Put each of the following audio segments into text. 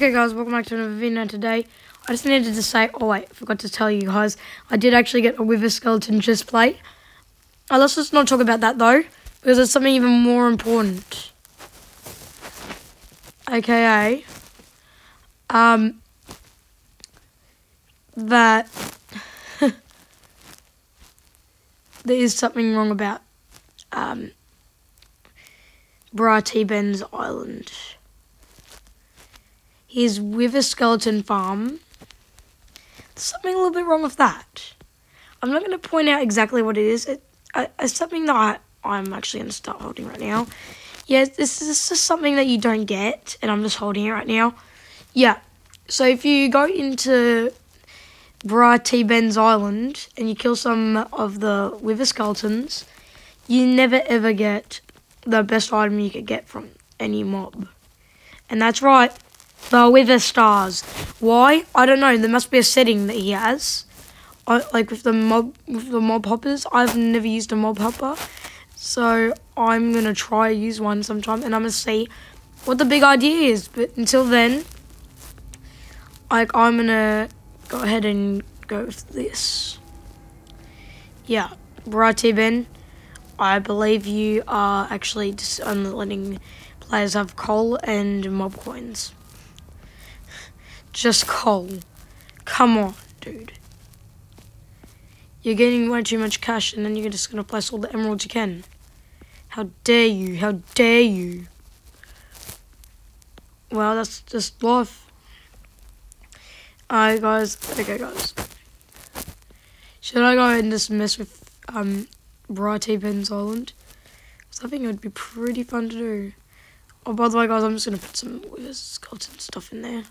Okay guys, welcome back to another video today. I just needed to say, oh wait, I forgot to tell you guys, I did actually get a Wither Skeleton chest plate. Uh, let's just not talk about that though, because it's something even more important. AKA, um, that there is something wrong about, um, Bra T-Ben's Island. He's wither skeleton farm. There's something a little bit wrong with that. I'm not going to point out exactly what it is. It, uh, it's something that I, I'm actually going to start holding right now. Yeah, this is just something that you don't get, and I'm just holding it right now. Yeah, so if you go into Bra T Ben's Island and you kill some of the wither skeletons, you never ever get the best item you could get from any mob. And that's right, the wither stars. Why? I don't know. There must be a setting that he has. I, like with the mob with the mob hoppers. I've never used a mob hopper. So I'm gonna try use one sometime and I'm gonna see what the big idea is. But until then, like I'm gonna go ahead and go with this. Yeah, right Ben. I believe you are actually just letting players have coal and mob coins. Just coal. Come on, dude. You're getting way too much cash and then you're just going to place all the emeralds you can. How dare you? How dare you? Well, that's just life. Alright, guys. Okay, guys. Should I go and just mess with um, Bright Ben's Island? Because I think it would be pretty fun to do. Oh, by the way, guys, I'm just going to put some skeleton stuff in there.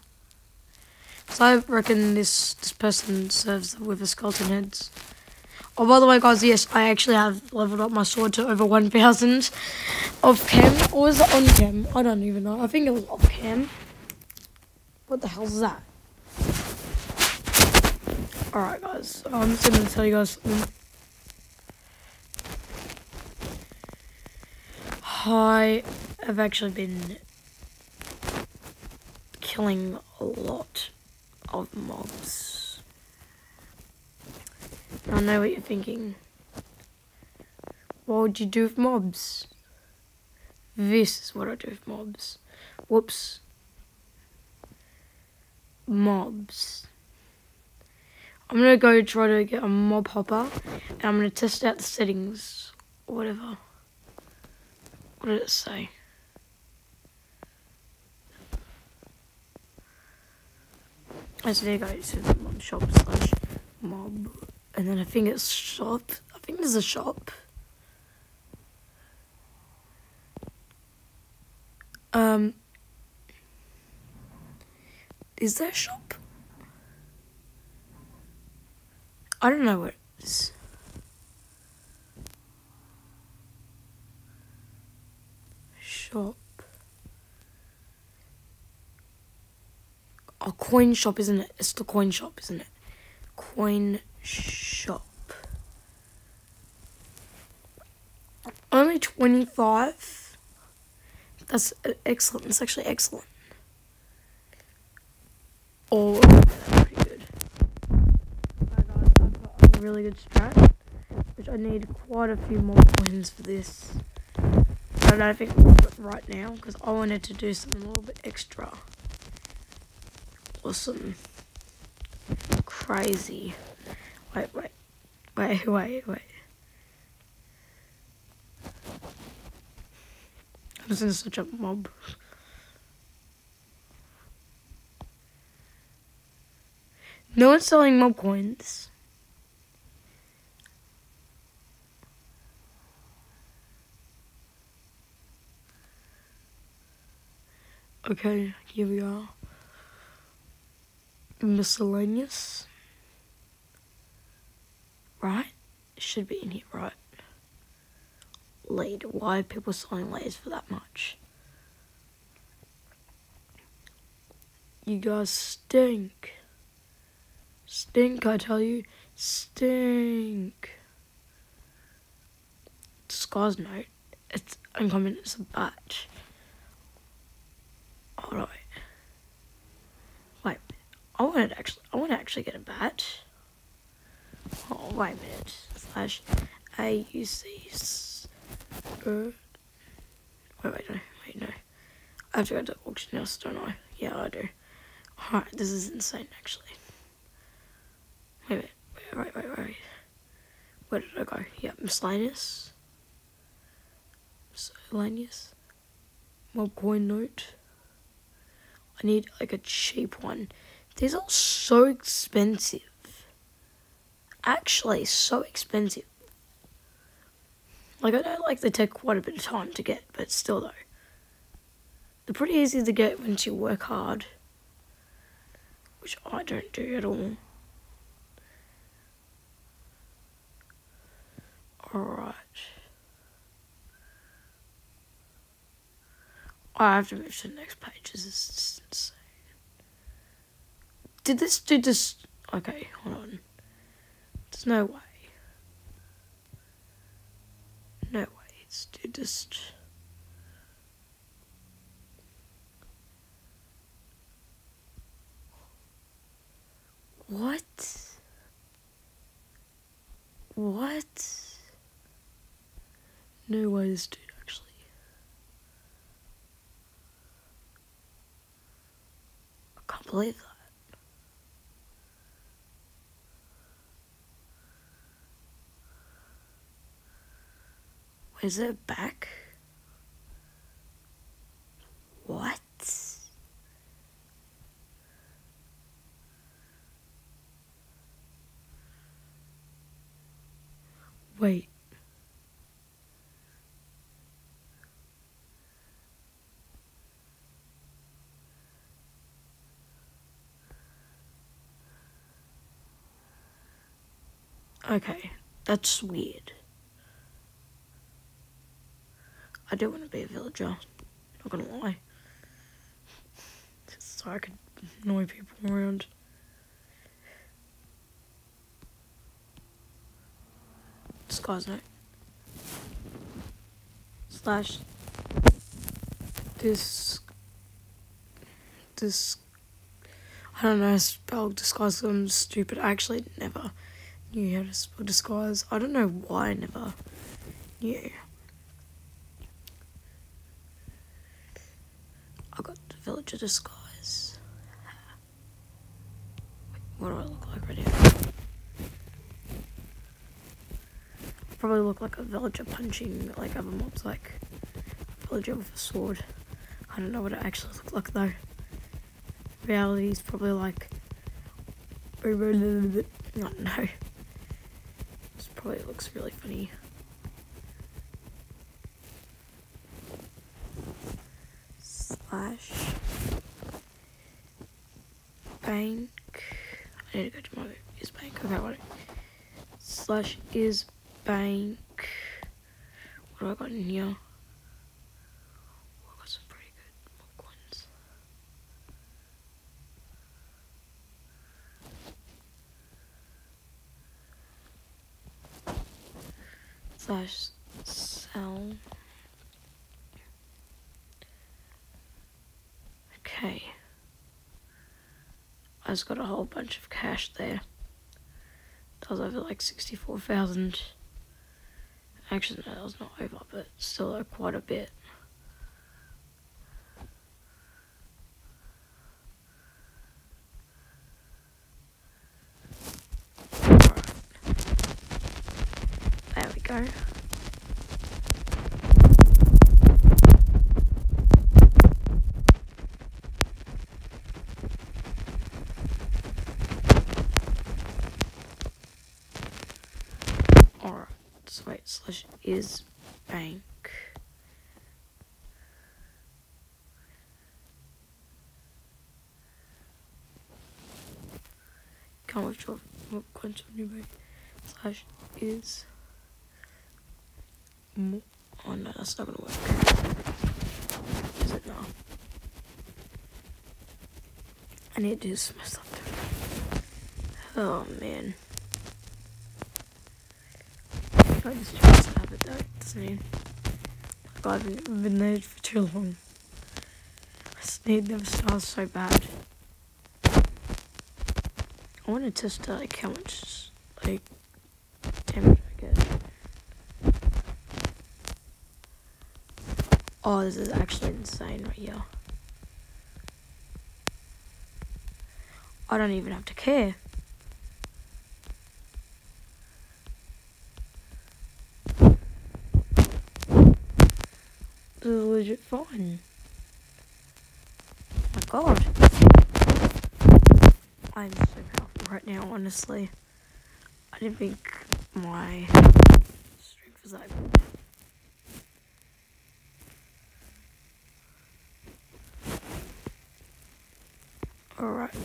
So I reckon this this person serves wither skeleton heads. Oh, by the way, guys, yes, I actually have leveled up my sword to over 1,000 off cam. Or was it on cam? I don't even know. I think it was off cam. What the hell is that? Alright, guys. I'm just going to tell you guys something. I have actually been killing a lot of mobs. I know what you're thinking. What would you do with mobs? This is what I do with mobs. Whoops. Mobs. I'm gonna go try to get a mob hopper and I'm gonna test out the settings or whatever. What did it say? So there you go, it says mob shop slash mob. And then I think it's shop. I think there's a shop. Um, is there a shop? I don't know where it is. Shop. A coin shop, isn't it? It's the coin shop, isn't it? Coin shop. Only 25. That's excellent. That's actually excellent. Oh, pretty good. Right, guys, I've got a really good strat, which I need quite a few more coins for this. I don't think right now because I wanted to do something a little bit extra awesome. Crazy. Wait, wait. Wait, wait, wait. This is such a mob. No one's selling mob coins. Okay, here we are miscellaneous. Right? Should be in here, right? Lead. Why are people selling leads for that much? You guys stink. Stink, I tell you. Stink. Scar's note. It's uncommon, it's a batch. Alright. Want to actually, I want to actually get a bat. Oh, wait a minute. Slash A U C S. Uh, wait, wait, no, wait, no. I have to go to auction house, don't I? Yeah, I do. Alright, this is insane, actually. Wait a minute. Wait, wait, wait, wait. Where did I go? Yeah, miscellaneous. Miscellaneous. Mob coin note. I need like a cheap one. These are so expensive. Actually, so expensive. Like, I know like they take quite a bit of time to get, but still though. They're pretty easy to get once you work hard. Which I don't do at all. Alright. I have to move to the next page. This is insane. Did this dude just. Okay, hold on. There's no way. No way. It's dude just. What? What? No way this dude actually. I can't believe that. Is it back? What? Wait. Okay, that's weird. I do want to be a villager. Not gonna lie. Just so I could annoy people around. Disguise note. Slash. This. This. I don't know, how to spell disguise. I'm stupid. I actually never knew how to spell disguise. I don't know why I never knew. I villager disguise. Wait, what do I look like right? I probably look like a villager punching like other mobs, like a villager with a sword. I don't know what it actually looks like though. Reality is probably like I don't know. This probably looks really funny. Slash bank. I need to go to my is bank. Okay, what? Slash is bank. What do I got in here? I got some pretty good. Slash sell. Okay. I just got a whole bunch of cash there. That was over like 64,000. Actually, no, that was not over, but still quite a bit. Alright. There we go. Alright, so wait, slash is bank. Can't coins from your bank. Slash is. Mo- oh no, that's not gonna work. Is it now? I need to do stuff. Oh man. I just tried to have it though. Doesn't mean like I haven't been there for too long. I just need them stars so bad. I want to test like how much like damage I get. Oh, this is actually insane right here. I don't even have to care. This is legit fine. my god. I'm so powerful right now, honestly. I didn't think my strength was that good. Alright.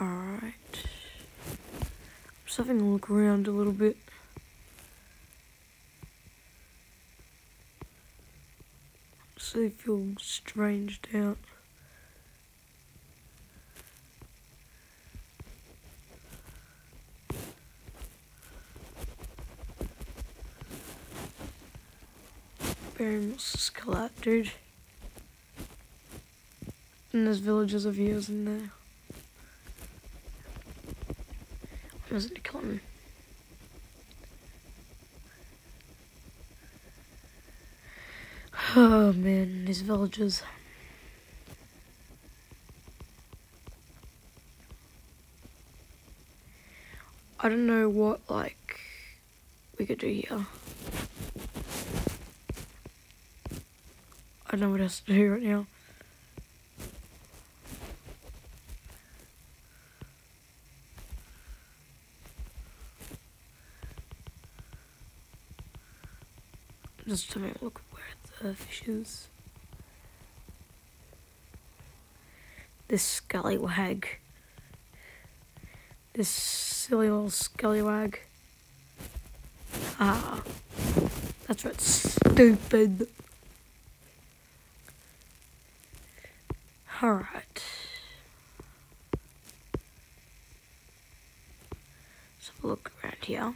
Alright. Just having a look around a little bit. If you're stranged out. Very much skull dude. And there's villages of yours in there. I wasn't killing Oh man, these villages. I don't know what like we could do here. I don't know what else to do right now. Just to make look the. This scallywag. This silly little scallywag. Ah. That's right, stupid. Alright. Let's have a look around here.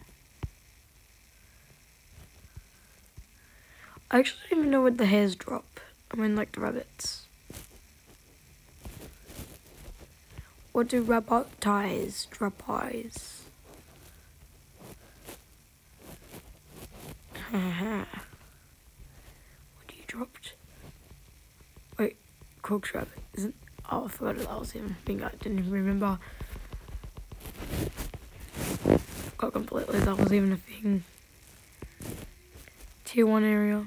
I actually don't even know what the hares drop. I mean, like the rabbits. What do rabbit ties drop eyes? what do you dropped? Wait, cooked rabbit isn't. Oh, I forgot that was him. I I didn't even remember. Forgot completely that was even a thing. Tier 1 area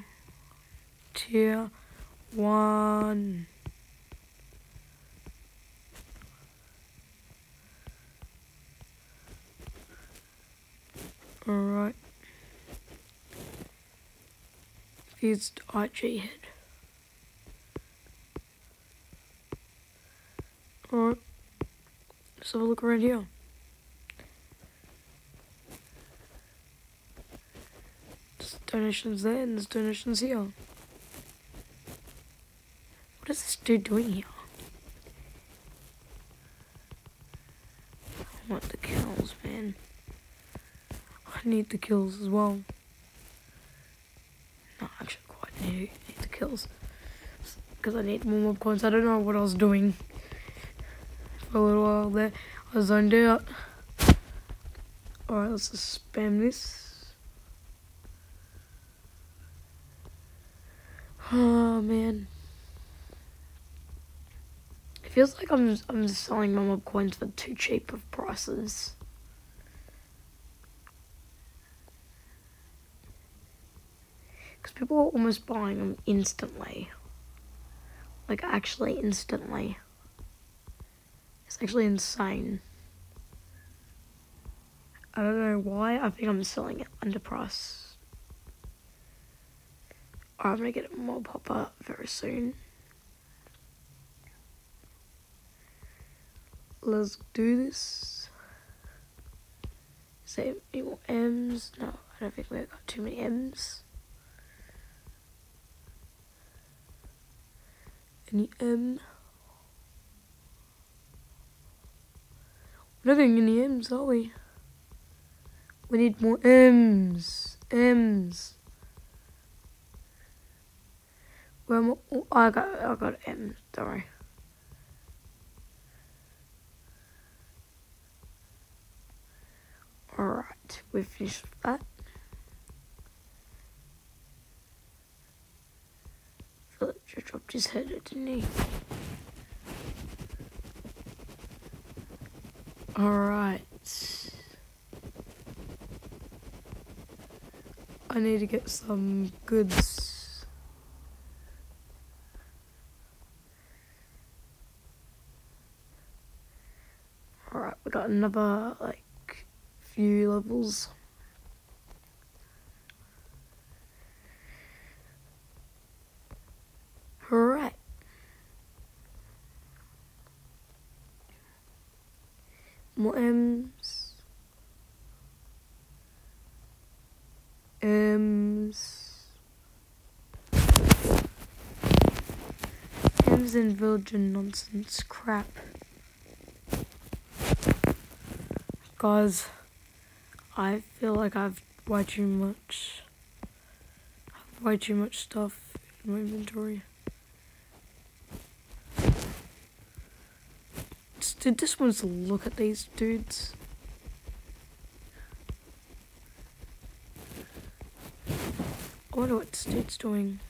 tier one. Alright. Fused IG head. Alright. Let's have a look around here. There's donations there and there's donations here. What is this dude doing here? I want the kills, man. I need the kills as well. No, actually quite need, need the kills. Because I need more mob coins. I don't know what I was doing. For a little while there. I zoned out. Alright, let's just spam this. Oh, man. Feels like I'm I'm selling my mob coins for too cheap of prices. Because people are almost buying them instantly. Like, actually instantly. It's actually insane. I don't know why. I think I'm selling it under price. I'm gonna get a mob hopper very soon. Let's do this. Say any more M's? No, I don't think we've got too many M's. Any M? We're not getting any M's, are we? We need more M's. M's. Where am I? Oh, I got, I got M. Sorry. Alright, we've finished that. Philip just dropped his head, didn't he? Alright. I need to get some goods. Alright, we got another, like, few levels. Alright. More M's. M's. M's and virgin nonsense crap. Guys. I feel like I've way too much, way too much stuff in my inventory. Did this one's look at these dudes? I wonder what this dude's doing.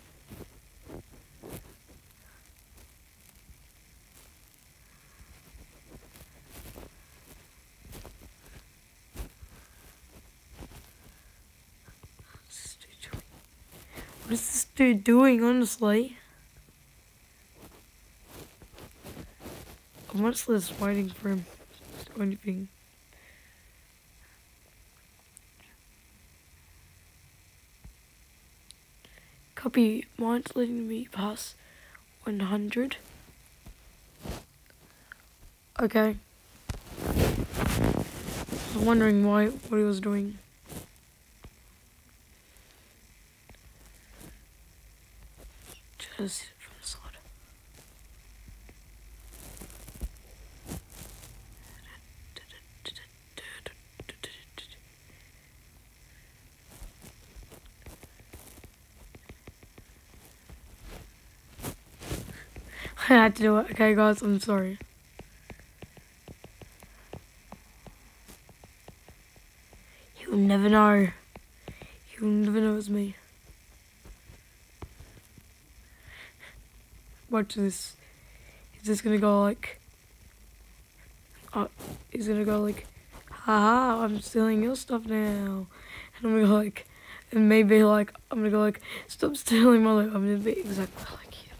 What dude doing, honestly? I'm honestly just waiting for him to do anything. Copy, mine's letting me pass 100. Okay. I was wondering why, what he was doing. From the side. I had to do it. Okay, guys, I'm sorry. You'll never know. You'll never know it's me. Watch this. Is this gonna go like. Uh, oh, he's gonna go like, haha, I'm stealing your stuff now. And I'm gonna go like, and maybe like, I'm gonna go like, stop stealing my loot. I'm gonna be exactly like him.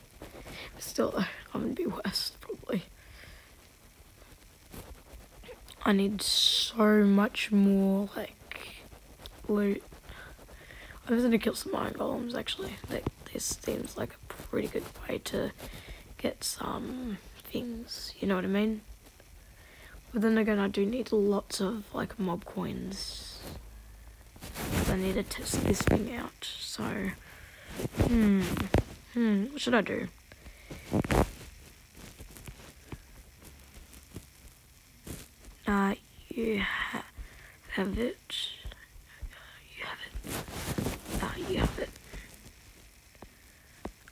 But still, I'm gonna be worse, probably. I need so much more, like, loot. I'm just gonna kill some iron golems, actually. Like, this seems like a pretty good way to get some things, you know what I mean? But then again, I do need lots of, like, mob coins. I need to test this thing out, so... Hmm. Hmm, what should I do? Uh, you ha have it. You have it. Uh, you have it.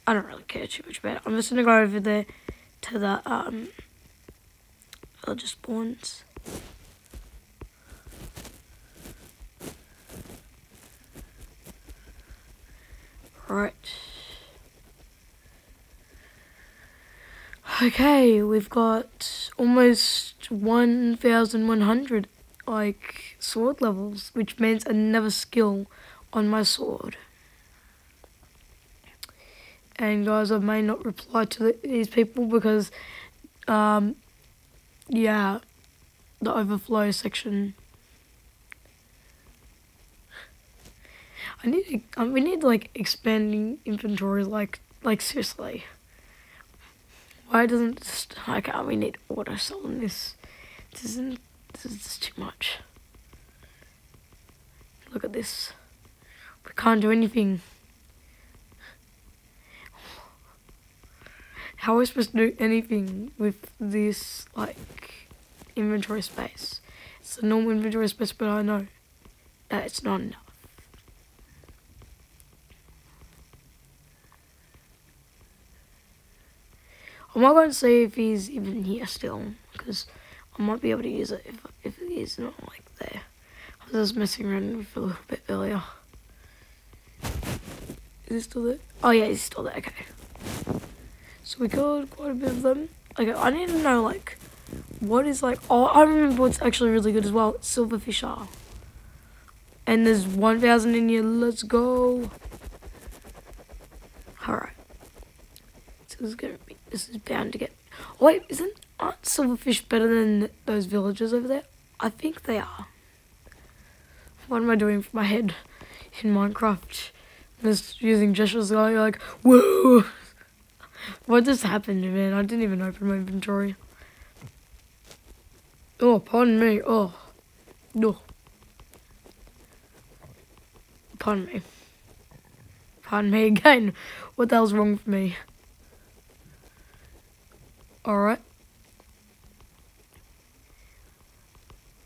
I don't really care too much about it. I'm just gonna go over there to the um villager spawns. Right. Okay, we've got almost 1,100 like sword levels, which means another skill on my sword. And guys, I may not reply to the, these people because, um, yeah, the overflow section. I need to, um, we need like expanding inventory, like, like seriously. Why doesn't just, why can't we need auto sell in this? This isn't, this is too much. Look at this. We can't do anything. How are we supposed to do anything with this, like, inventory space? It's a normal inventory space, but I know that it's not enough. I might go and see if he's even here still, because I might be able to use it if if he's not like there. I was messing around with a little bit earlier. Is he still there? Oh yeah, he's still there. Okay. So we killed quite a bit of them. Okay, I need to know like what is like. Oh, I remember what's actually really good as well. Silverfish are. And there's 1,000 in here. Let's go. Alright. So this is gonna be. This is bound to get. Oh, wait, isn't aren't silverfish better than those villagers over there? I think they are. What am I doing for my head in Minecraft? Just using gestures going like, whoa! What just happened, man? I didn't even open my inventory. Oh, pardon me. Oh, no. Pardon me. Pardon me again. What the hell's wrong with me? Alright.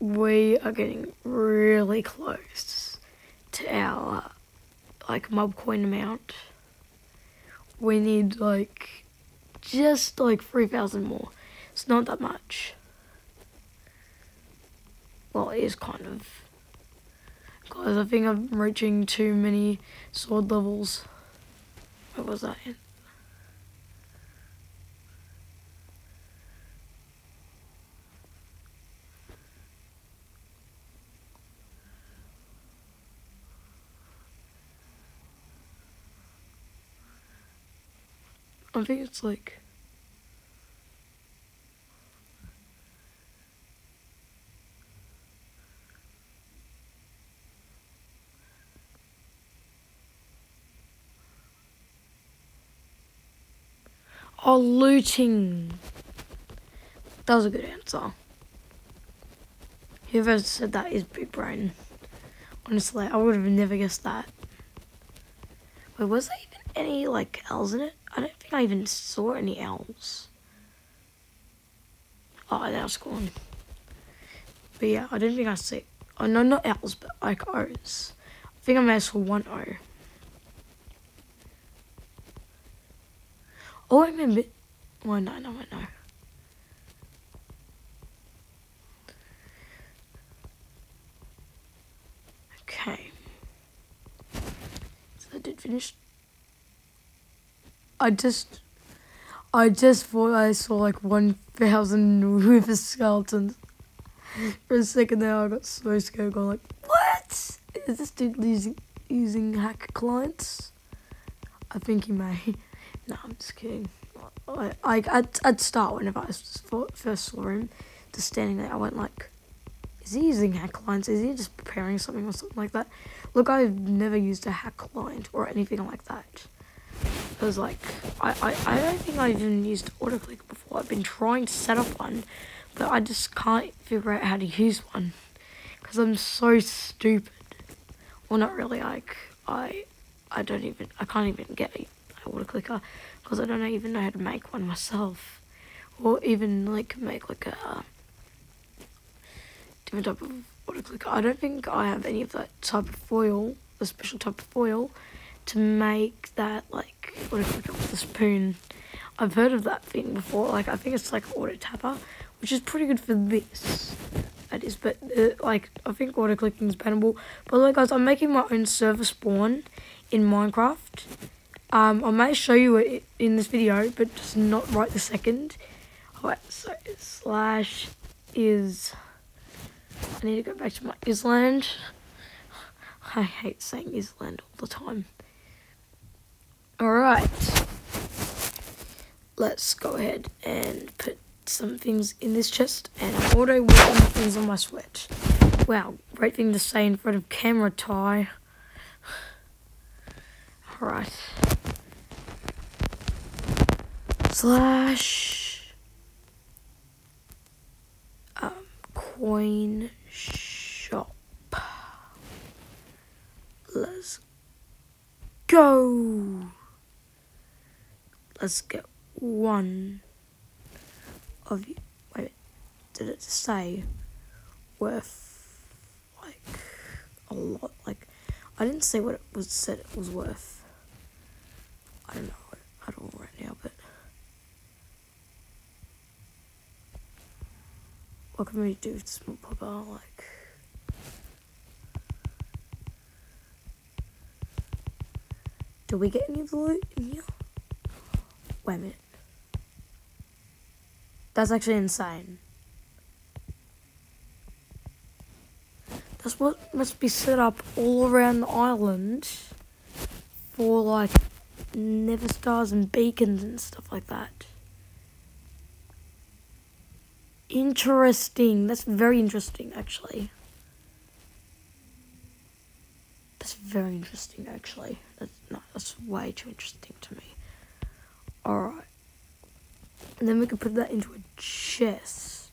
We are getting really close to our, like, mob coin amount. We need, like, just, like, 3,000 more. It's not that much. Well, it is kind of. Guys, I think I'm reaching too many sword levels. What was that in? I think it's like Oh, looting. That was a good answer. Whoever said that is big brain. Honestly, I would have never guessed that. Wait, was there even any, like, L's in it? I don't think I even saw any L's. Oh, that was gone. But yeah, I don't think I see. Oh, no, not L's, but like O's. I think I may have saw one O. Oh, I remember. Well, no, no, no. Okay. So I did finish. I just, I just thought I saw like 1,000 Wither skeletons. For a second there, I got so scared, going like, what? Is this dude using, using hack clients? I think he may. No, I'm just kidding. I, I, I'd, I'd start whenever I first saw him, just standing there. I went like, is he using hack clients? Is he just preparing something or something like that? Look, I've never used a hack client or anything like that. Because like, I, I, I don't think I've even used autoclick before. I've been trying to set up one, but I just can't figure out how to use one. Because I'm so stupid. Well, not really, like, I, I don't even, I can't even get it auto clicker because I don't even know how to make one myself or even like make like a different type of auto clicker. I don't think I have any of that type of foil, the special type of foil to make that like what if clicker with a spoon. I've heard of that thing before. Like I think it's like auto tapper, which is pretty good for this. That is, but uh, like I think auto clicking is bannable. By the way, guys, I'm making my own server spawn in Minecraft. Um, I may show you it in this video, but just not right the second. Alright, so slash is. I need to go back to my island. I hate saying island all the time. Alright. Let's go ahead and put some things in this chest and auto working things on my Switch. Wow, great thing to say in front of camera Ty. Alright slash um, coin shop. Let's go. Let's get one of you. Wait, did it say worth like a lot? Like, I didn't say what it was said it was worth. I don't know at all right now, but what can we do with this small? Like. Do we get any blue? loot in here? Wait a minute. That's actually insane. That's what must be set up all around the island for like nether stars and beacons and stuff like that. Interesting. That's very interesting, actually. That's very interesting, actually. That's no, that's way too interesting to me. All right. And then we could put that into a chest.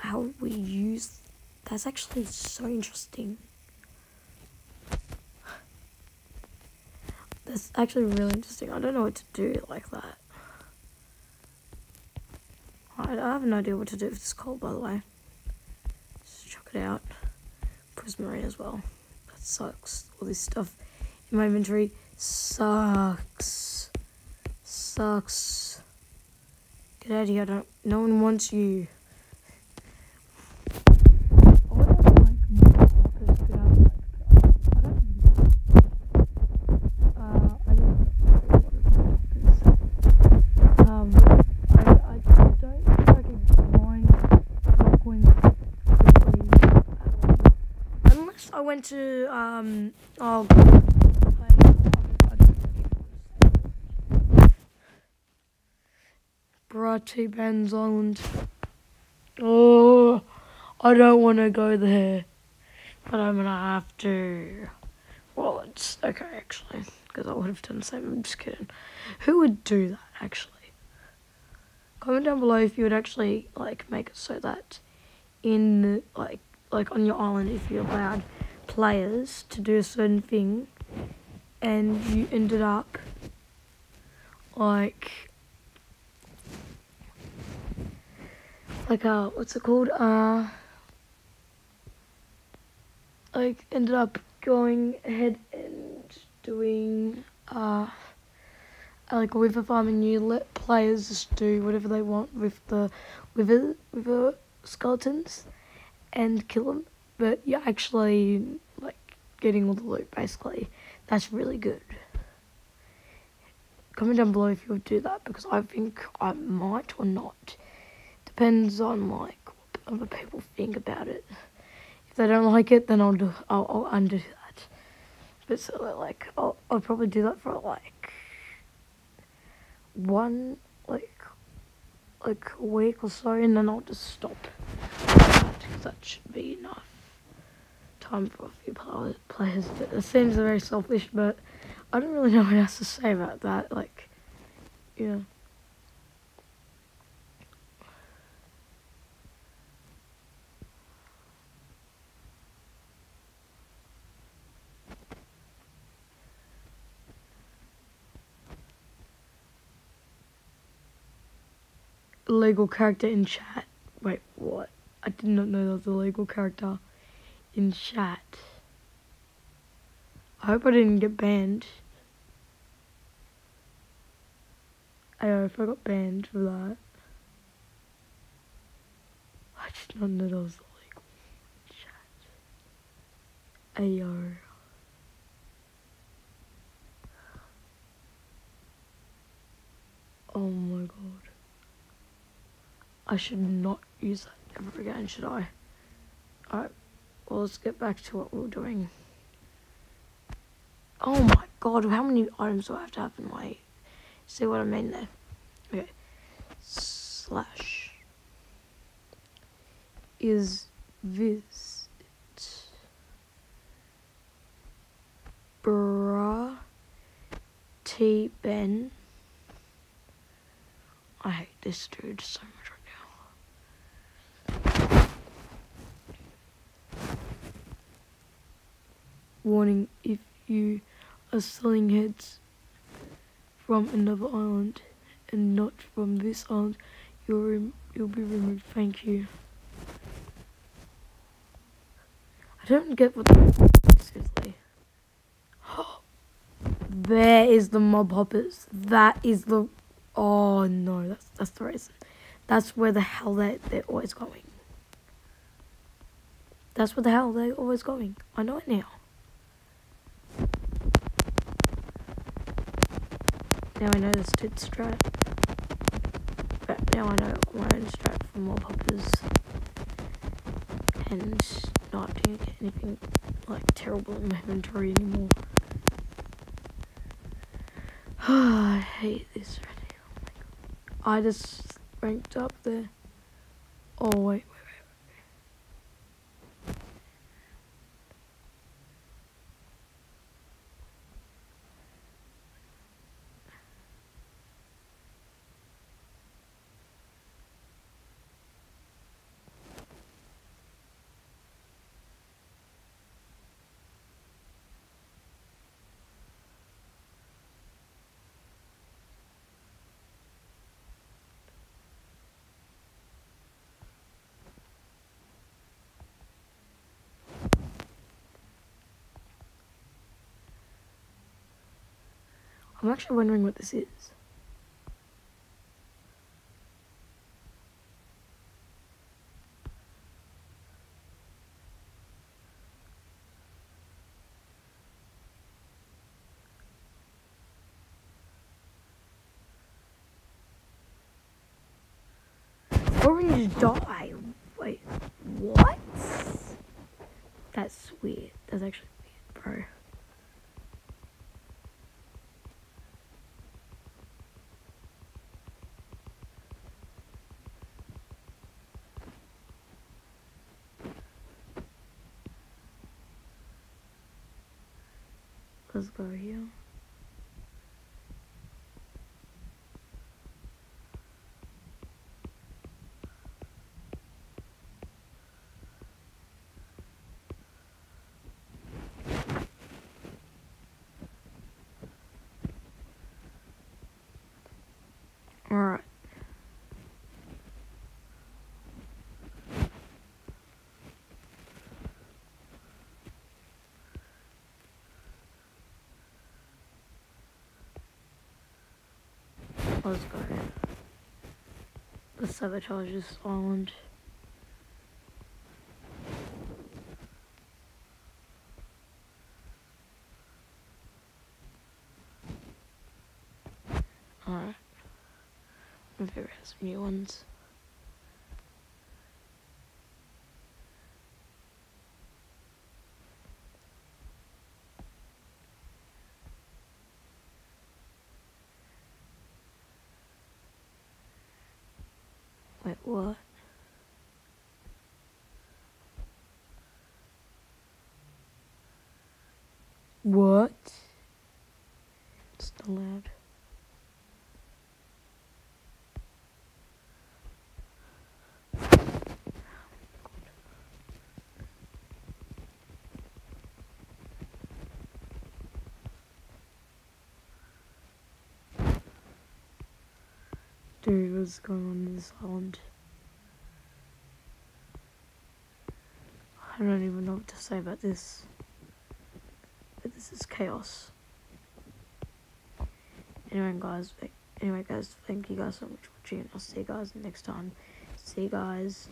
How we use that's actually so interesting. That's actually really interesting. I don't know what to do like that. I, I have no idea what to do with this coal, by the way. Just chuck it out. Prismarine as well. That sucks. All this stuff in my inventory sucks. Sucks. Get out of here. don't, no one wants you. I went to um oh Bratty Ben's Island. Oh, I don't want to go there, but I'm gonna have to. Well, it's okay actually, because I would have done the same. I'm just kidding. Who would do that actually? Comment down below if you would actually like make it so that in like like on your island if you're allowed players to do a certain thing and you ended up like like uh what's it called uh like ended up going ahead and doing uh like wither farm and you let players just do whatever they want with the wither wither skeletons and kill them but you're actually like getting all the loot basically. That's really good. Comment down below if you would do that because I think I might or not. Depends on like what other people think about it. If they don't like it, then I'll do I'll, I'll undo that. But so like I'll I'll probably do that for like one like like a week or so, and then I'll just stop. Because that should be enough time for a few players. It seems very selfish, but I don't really know what else to say about that. Like, yeah. Legal character in chat. Wait, what? I did not know there was a legal character in chat. I hope I didn't get banned. I hope I got banned for that. I did not know that was illegal. Chat. Ayo. Oh my god. I should not use that ever again, should I? Alright. Well, let's get back to what we are doing. Oh my god, how many items do I have to have in my... See what I mean there? Okay. Slash. Is this... Bra... T. Ben. I hate this dude so much. Warning if you are selling heads from another island and not from this island, you'll, you'll be removed. Thank you. I don't get what seriously. there is the mob hoppers. That is the oh no, that's that's the reason. That's where the hell they, they're always going. That's where the hell they're always going. I know it now. Now I know the stood strat. But now I know my own strat for more poppers. And not doing anything like terrible in my inventory anymore. I hate this already. Oh my god. I just ranked up there. Oh wait, wait. I'm actually wondering what this is. Orange dye. Wait, what? That's weird. That's actually weird, bro. Let's go here. Alright. Let's go. Let's sabotage this island. Alright. My favorite has some new ones. What? What? It's still loud. What's going on in this island? I don't even know what to say about this. But this is chaos. Anyway, guys. Anyway, guys. Thank you guys so much for watching. I'll see you guys next time. See you guys.